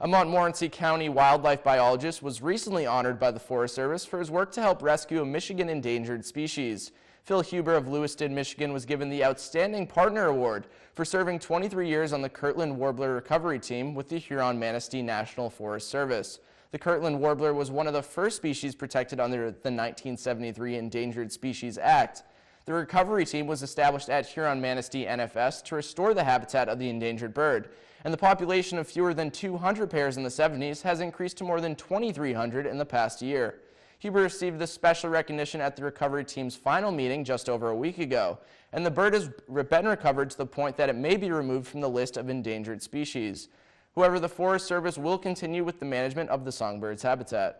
A Montmorency County wildlife biologist was recently honored by the Forest Service for his work to help rescue a Michigan endangered species. Phil Huber of Lewiston, Michigan was given the Outstanding Partner Award for serving 23 years on the Kirtland Warbler Recovery Team with the Huron-Manistee National Forest Service. The Kirtland warbler was one of the first species protected under the 1973 Endangered Species Act. The recovery team was established at Huron-Manistee NFS to restore the habitat of the endangered bird, and the population of fewer than 200 pairs in the 70s has increased to more than 2,300 in the past year. Huber received this special recognition at the recovery team's final meeting just over a week ago, and the bird has been recovered to the point that it may be removed from the list of endangered species. However, the Forest Service will continue with the management of the songbird's habitat.